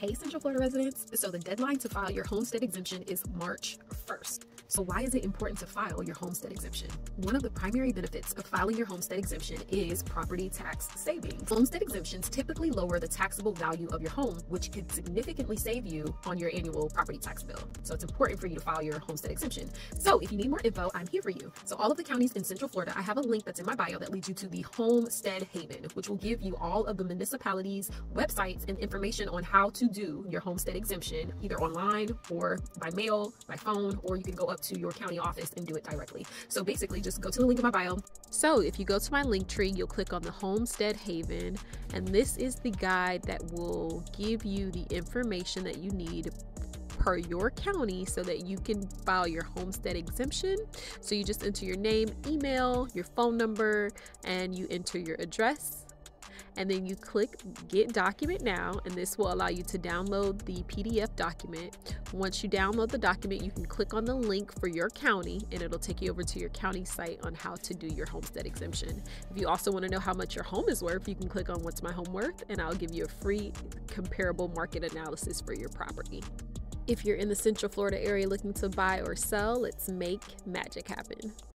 Hey, Central Florida residents. So, the deadline to file your homestead exemption is March 1st. So, why is it important to file your homestead exemption? One of the primary benefits of filing your homestead exemption is property tax savings. Homestead exemptions typically lower the taxable value of your home, which could significantly save you on your annual property tax bill. So, it's important for you to file your homestead exemption. So, if you need more info, I'm here for you. So, all of the counties in Central Florida, I have a link that's in my bio that leads you to the Homestead Haven, which will give you all of the municipalities' websites and information on how to do your homestead exemption either online or by mail, by phone, or you can go up to your county office and do it directly. So basically, just go to the link in my bio. So if you go to my Linktree, you'll click on the Homestead Haven, and this is the guide that will give you the information that you need per your county so that you can file your homestead exemption. So you just enter your name, email, your phone number, and you enter your address and then you click get document now and this will allow you to download the PDF document. Once you download the document you can click on the link for your county and it'll take you over to your county site on how to do your homestead exemption. If you also want to know how much your home is worth you can click on what's my home worth and I'll give you a free comparable market analysis for your property. If you're in the Central Florida area looking to buy or sell, let's make magic happen.